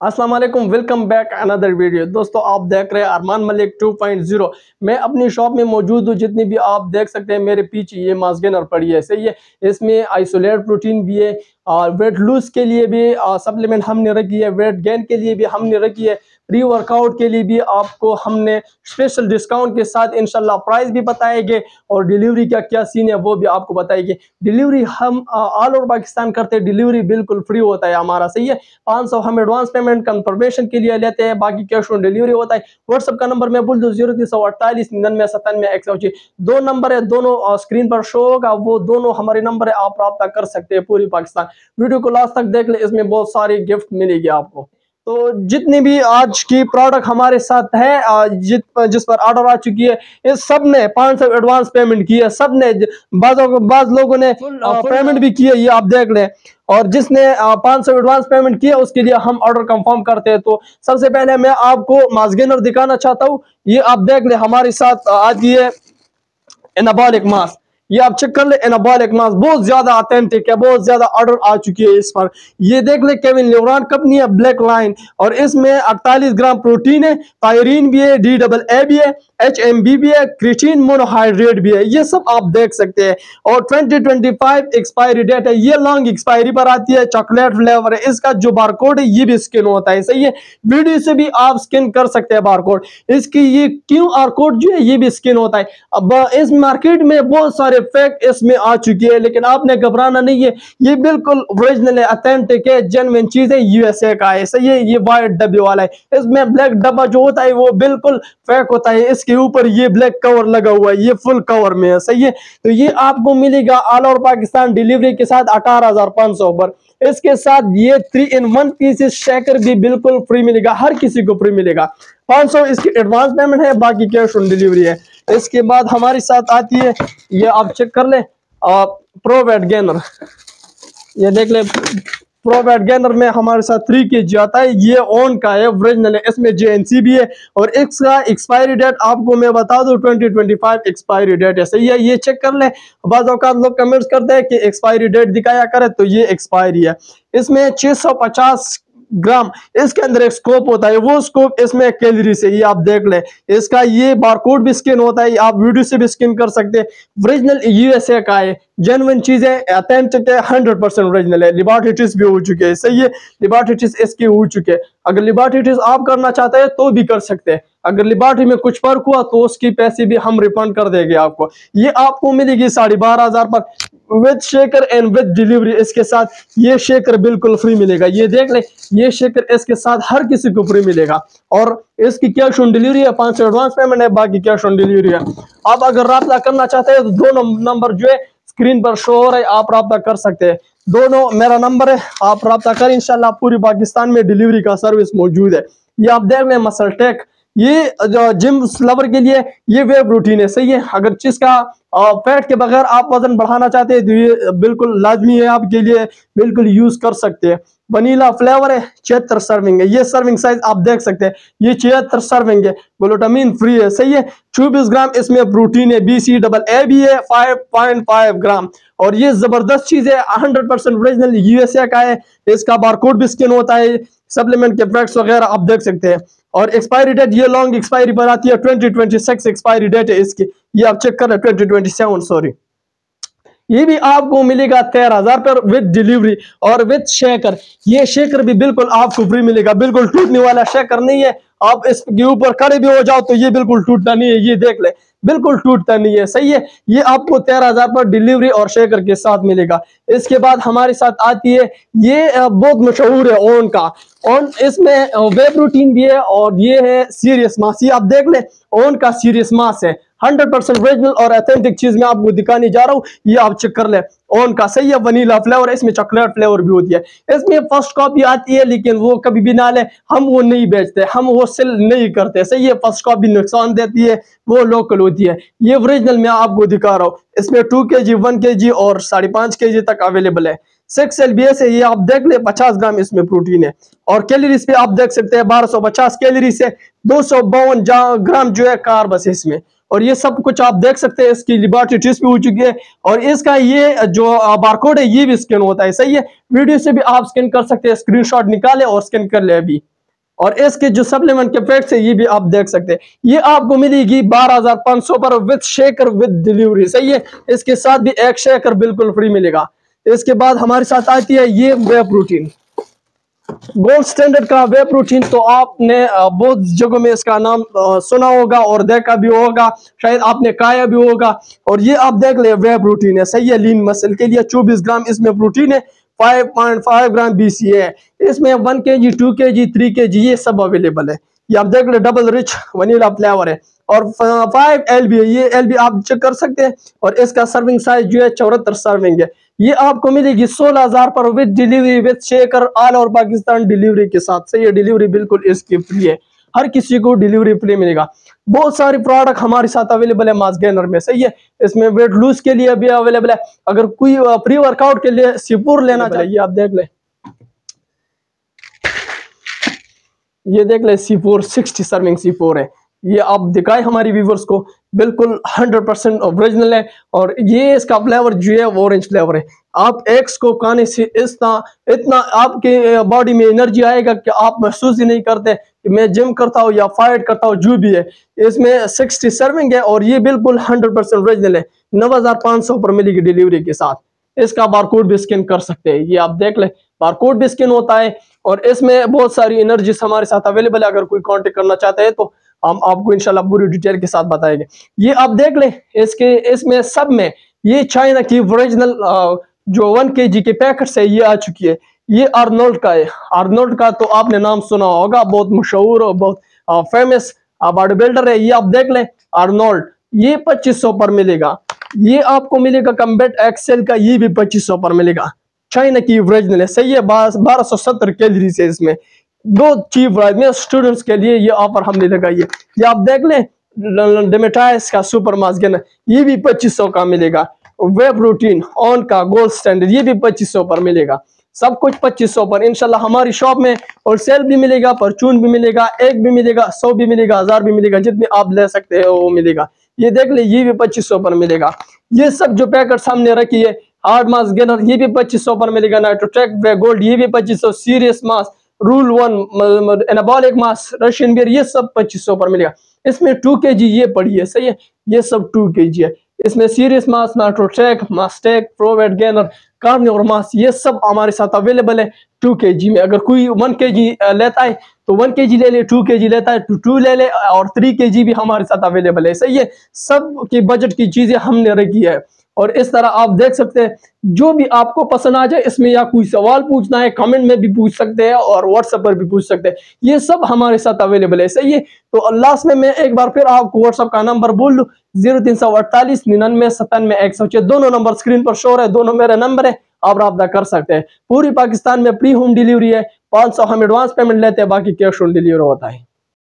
अस्सलाम वालेकुम welcome back another video दोस्तों, आप देख रहे हैं अरमान मलिक 2.0 मैं अपनी शॉप में मौजूद हूँ, जितनी भी आप देख सकते हैं, मेरे पीछे ये मास्गेनर पड़ी है। सही है, इसमें आइसोलेट प्रोटीन भी है और वेट लूज के लिए भी सप्लीमेंट हमने रखी है वेट गेन के लिए भी हमने रखी है प्री वर्कआउट के लिए भी आपको हमने स्पेशल डिस्काउंट के साथ इंशाल्लाह प्राइस भी बताएँगे और डिलीवरी का क्या सीन है वो भी आपको बताएँगे। डिलीवरी हम ऑल ओवर पाकिस्तान करते हैं डिलीवरी बिल्कुल फ्री होता है हमारा, सही है? पाँच सौ हम एडवांस पेमेंट कंफर्मेशन के लिए लेते हैं, बाकी कैश ऑन डिलीवरी होता है। व्हाट्सअप का नंबर मैं बोल दूँ ज़ीरो तीन सौ अड़तालीस, निन्यानवे सतानवे एक सौ दो नंबर है, दोनों स्क्रीन पर शो होगा, वो दोनों हमारे नंबर है, आप रब्ता कर सकते हैं पूरी पाकिस्तान वीडियो को लास्ट तक देख ले इसमें बहुत सारी गिफ्ट मिलेगी आपको। तो जितनी भी आज की प्रोडक्ट हमारे साथ है जित जिस पर ऑर्डर आ चुकी है इस सबने पाँच सौ एडवांस पेमेंट की है। सबने बाजों बाज लोगों ने पेमेंट भी की है ये आप देख लें। और जिसने पाँच सौ एडवांस पेमेंट किया उसके लिए हम ऑर्डर कंफर्म करते हैं। तो सबसे पहले मैं आपको मास्गेनर दिखाना चाहता हूँ। ये आप देख लें हमारे साथ आज ये एनाबॉलिक मास्क ये आप चेक कर ले एनाबॉलिक मास बहुत ज़्यादा अथेंटिक है बहुत ज़्यादा ऑर्डर आ चुकी है इस पर ये देख ले केविन लिवरान कंपनी है ब्लैक लाइन और इसमें 48 ग्राम प्रोटीन है तायरीन भी है डी डबल ए भी है एच एम बी भी है क्रिटीन मोनोहाइड्रेट भी है ये सब आप देख सकते हैं और 2025 एक्सपायरी डेट है ये लॉन्ग एक्सपायरी पर आती है चॉकलेट फ्लेवर है इसका जो बारकोड है ये भी स्किन होता है सही है वीडियो से भी आप स्किन कर सकते हैं बारकोड इसकी ये क्यू आर कोड जो है ये भी स्किन होता है अब इस मार्केट में बहुत सारे फेक इसमें आ चुकी है, लेकिन आपने घबराना नहीं है। ये बिल्कुल ओरिजिनल है अथेंटिक है जेनविन चीज़ है यूएसए का है। सही है, ये वाइट डब्बे वाला है। इसमें ब्लैक डब्बा जो होता है, वो बिल्कुल फेक होता है। इसके ऊपर ये ब्लैक कवर लगा हुआ है, ये फुल कवर में है। सही है? तो ये आपको मिलेगा ऑल ओवर पाकिस्तान डिलीवरी के साथ अठारह हज़ार पाँच सौ पर। इसके साथ ये three in one pieces shaker भी बिल्कुल फ्री मिलेगा, हर किसी को फ्री मिलेगा। 500 इसकी एडवांस पेमेंट है, बाकी कैश ऑन डिलीवरी है। इसके बाद हमारे साथ आती है, ये आप चेक कर ले प्रो वेट गेनर ये देख ले प्रो वेट गेनर में हमारे साथ थ्री के जी आता है, ये ऑन का है ओरिजिनल है, इसमें जेएनसी भी है, और इसका एक्सपायरी डेट आपको मैं बता दूँ 2025 एक्सपायरी डेट है। सही है, ये चेक कर ले बाद लोग कमेंट्स करते हैं कि एक्सपायरी डेट दिखाया करे तो ये एक्सपायरी है। इसमें 650 ग्राम। इसके अंदर एक स्कोप होता है। वो स्कोप इसमें कैलोरी से ये आप देख ले। इसका ये बारकोड भी स्किन होता है। आप वीडियो से भी स्किन कर सकते हैं। ओरिजिनल यूएसए का है। जेनुइन चीज़ें है। हंड्रेड परसेंट ओरिजिनल है। लिबार्टिटिस भी हो चुके हैं। सही है? लिबार्टिटिस इसके हो चुके हैं। अगर लिबार्टिटिस आप करना चाहते हैं तो भी कर सकते हैं। अगर लिबार्टी में कुछ फ़र्क हुआ तो उसकी पैसे भी हम रिफंड कर देंगे आपको। ये आपको मिलेगी साढ़े बारह हज़ार पर। With shaker and with delivery इसके साथ ये शेकर बिल्कुल फ्री मिलेगा। ये देख ले, ये शेकर इसके साथ हर किसी को फ्री मिलेगा। और इसकी कैश ऑन डिलीवरी है? पाँच सौ एडवांस पेमेंट है, बाकी कैश ऑन डिलीवरी है? आप अगर रहा करना चाहते हैं तो दो नंबर जो है स्क्रीन पर शो हो रहा है, आप रहा कर सकते हैं। दोनों, मेरा नंबर है, आप रहा कर, इंशाल्लाह पूरी पाकिस्तान में डिलीवरी का सर्विस मौजूद है। ये आप देख लें मसल टेक ये, जो जिम लवर के लिए ये वे प्रोटीन है, सही है? अगर जिसका फैट के बगैर आप वज़न बढ़ाना चाहते हैं तो ये बिल्कुल लाजमी है, आपके लिए बिल्कुल यूज़ कर सकते हैं। वनीला फ्लेवर है छिहत्तर सर्विंग है। ये सर्विंग साइज़ आप देख सकते हैं, ये छिहत्तर सर्विंग है ग्लूटामिन फ्री है, सही है? चौबीस ग्राम इसमें प्रोटीन है बी सी डबल ए भी है फाइव पॉइंट फाइव ग्राम। और ये ज़बरदस्त चीज़ है हंड्रेड परसेंट ओरिजिनल यूएसए का है, इसका बारकोड भी स्किन होता है सप्लीमेंट के प्रोडक्ट्स वगैरह आप देख सकते हैं। और एक्सपायरी डेट ये लॉन्ग एक्सपायरी पर आती है twenty twenty six expiry date है इसकी। ये आप चेक कर रहे ट्वेंटी ट्वेंटी सेवन सॉरी ये भी आपको मिलेगा तेरह हज़ार पर विद डिलीवरी और विद शेकर ये शेकर भी बिल्कुल आपको फ्री मिलेगा, बिल्कुल टूटने वाला शेकर नहीं है। आप इसके ऊपर खड़े भी हो जाओ तो ये बिल्कुल टूटना नहीं है, ये देख ले। बिल्कुल टूटता नहीं है। सही है, ये आपको तेरह हज़ार पर डिलीवरी और शेकर के साथ मिलेगा। इसके बाद हमारे साथ आती है, ये बहुत मशहूर है ओन का। ओन इसमें वेब रूटीन भी है और ये है सीरियस मास ये आप देख ले, ओन का सीरियस मास है। हंड्रेड परसेंट ओरिजिनल और अथेंटिक चीज़ मैं आपको दिखाने जा रहा हूँ, ये आप चेक कर ले। ओन का सही है वनीला फ्लेवर इसमें चॉकलेट फ्लेवर भी होती है। इसमें फ़र्स्ट कॉपी आती है, लेकिन वो कभी भी ना ले, हम वो नहीं बेचते, हम वो सेल नहीं करते। सही है फ़र्स्ट कॉपी नुकसान देती है, वो लोकल होती है। ये ओरिजिनल मैं आपको दिखा रहा हूँ, इसमें टू के जी वन के जी और साढ़े पाँच के जी तक अवेलेबल है। सिक्स एल बी एस है, ये आप देख ले, पचास ग्राम इसमें प्रोटीन है। और कैलोरीज पे आप देख सकते हैं, बारह सौ पचास कैलोरी से दो सौ बावन ग्राम जो है कार्बस है इसमें। और ये सब कुछ आप देख सकते हैं, इसकी लिबार्टी टेस्ट भी हो चुकी है और इसका ये जो बारकोड है, ये भी स्कैन होता है। सही है? वीडियो से भी आप स्कैन कर सकते हैं स्क्रीनशॉट निकाले और स्कैन कर ले अभी। और इसके जो सप्लीमेंट के पैक्स है, ये भी आप देख सकते हैं। ये आपको मिलेगी बारह हज़ार पाँच सौ पर विद शेकर विद डिलीवरी सही है? इसके साथ भी एक शेकर बिल्कुल फ्री मिलेगा। इसके बाद हमारे साथ आती है ये वे प्रोटीन गोल्ड स्टैंडर्ड का वे प्रोटीन तो आपने बहुत जगहों में इसका नाम सुना होगा और देखा भी होगा, शायद आपने खाया भी होगा। और ये आप देख ले वे प्रोटीन है। सही है लीन मसल के लिए 24 ग्राम इसमें प्रोटीन है 5.5 ग्राम बी है। इसमें 1 के जी टू के जी थ्री के जी ये सब अवेलेबल है। ये आप देख ले डबल रिच वनीला फ्लेवर है और फाइव एल बी है ये एल बी आप चेक कर सकते हैं। और इसका सर्विंग साइज़ जो है चौहत्तर सर्विंग है। ये आपको मिलेगी सोलह हज़ार पर with delivery with shaker all over Pakistan delivery के साथ। से ये डिलीवरी बिल्कुल इसकी फ्री है। हर किसी को डिलीवरी फ्री मिलेगा। बहुत सारी प्रोडक्ट हमारे साथ अवेलेबल है मास गेनर में। सही है इसमें वेट लूज के लिए भी अवेलेबल है। अगर कोई प्री वर्कआउट के लिए सिपुर लेना चाहिए आप देख ले। ये देख ले C four sixty serving C four है। ये आप दिखाए हमारी व्यूवर्स को, बिल्कुल 100 परसेंट ओरिजिनल है और ये इसका फ्लेवर जो है वो ऑरेंज फ्लेवर है। आप एग्स को खाने से इतना इतना आपके बॉडी में एनर्जी आएगा कि आप महसूस ही नहीं करते कि मैं जिम करता हूँ या फाइट करता हूँ, जो भी है। इसमें 60 सर्विंग है और ये बिल्कुल 100 परसेंट ओरिजिनल है। नौ हज़ार पाँच सौ पर मिलेगी डिलीवरी के साथ। इसका बारकोड भी स्कैन कर सकते हैं। ये आप देख ले बारकोड भी स्कैन होता है और इसमें बहुत सारी एनर्जीज हमारे साथ अवेलेबल है। अगर कोई कांटेक्ट करना चाहते हैं तो हम आपको इनशाला पूरी डिटेल के साथ बताएँगे। ये आप देख लें, इसके, इसमें सब में ये चाइना की ओरिजिनल जो वन के जी के पैकेट है, ये आ चुकी है। ये आर्नोल्ड का है। आर्नोल्ड का तो आपने नाम सुना होगा, बहुत मशहूर और बहुत फ़ेमस बॉडी बिल्डर है। ये आप देख लें आर्नोल्ड ये 2500 पर मिलेगा। ये आपको मिलेगा कम्बेट एक्सेल का, ये भी 2500 पर मिलेगा। चाइना की ओरिजिनल है, सही है, बारह सौ सत्तर कैलरी से इसमें। दो चीफ में स्टूडेंट्स के लिए ये ऑफ़र हमने लगाई है। ये आप देख लें डेमेटाइस का सुपर मास्क ये भी पच्चीस सौ का मिलेगा। वे प्रोटीन ऑन का गोल्ड स्टैंडर्ड ये भी पच्चीस सौ पर मिलेगा। सब कुछ पच्चीस सौ पर, इंशाल्लाह हमारी शॉप में और सेल भी मिलेगा, परचून भी मिलेगा एक भी मिलेगा, सौ भी मिलेगा, हज़ार भी मिलेगा, जितने आप ले सकते हैं वो मिलेगा। ये देख ले, ये भी पच्चीस सौ पर मिलेगा। ये सब जो पैकेट सामने रखी है हार्ड मास गेनर ये भी पच्चीस सौ पर मिलेगा। नाइट्रोटेक वे गोल्ड ये भी पच्चीस सौ serious mass rule one anabolic mass Russian bear ये सब पच्चीस सौ पर मिलेगा। इसमें टू के जी ये पड़ी है, सही है? ये सब टू के जी है। इसमें सीरियस मास नाइट्रोटेक मास्टेक प्रोवेट गेनर कार्बन और मास, ये सब हमारे साथ अवेलेबल है। टू के जी में, अगर कोई वन के जी लेता है तो वन के जी ले ले टू के जी लेता है टू टू ले ले, और थ्री के जी भी हमारे साथ अवेलेबल है। सही है, सब के बजट की चीज़ें हमने रखी है। और इस तरह आप देख सकते हैं, जो भी आपको पसंद आ जाए, इसमें या कोई सवाल पूछना है कमेंट में भी पूछ सकते हैं और व्हाट्सएप पर भी पूछ सकते हैं। ये सब हमारे साथ अवेलेबल है, सही है? तो लास्ट में मैं एक बार फिर आपको व्हाट्सएप का नंबर बोल दू ज़ीरो तीन सौ अड़तालीस निन्यानवे सतानवे एक सौ छह दोनों नंबर स्क्रीन पर शोर है दोनों मेरे नंबर है, आप रहा कर सकते हैं। पूरी पाकिस्तान में प्री होम डिलीवरी है, पाँच सौ हम एडवांस पेमेंट लेते हैं, बाकी कैश ऑन डिलीवरी होता है।